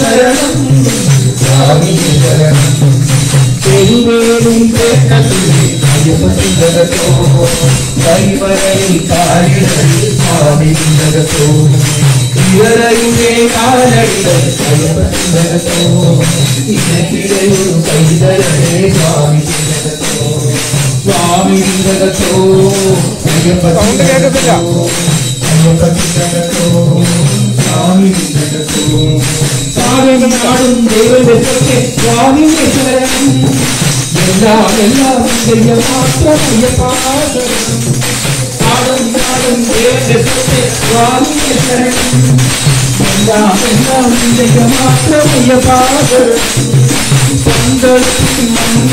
ശരണം പെരുവേടും കേട്ടതില്ലേ അയ്യപ്പത്തിനകത്തോ കൈവരയിൽ കാലിടൽ സ്വാമിനകത്തോ ഇവരയുടെ കാലടികൾ അയ്യപ്പത്തിനകത്തോ ഇടയ്ക്കിടയൊരു കൈതരേ സ്വാമിനകത്തോ അയ്യപ്പത്തിനകത്തോ അയ്യപ്പത്തിനകത്തോ സ്വാമിനകത്തോ സ്വാമിയുടെ നാടും ദൈവത്തെ സ്വാമിയെ ശരണം എല്ലാം എല്ലാം ദൈവ മാത്രം അയ്യപ്പാദരണം നാടും നാടും ദൈവത്തെ സ്വാമിയെ ശരണം എല്ലാം എല്ലാം ദൈവ മാത്രം അയ്യപ്പാദരണം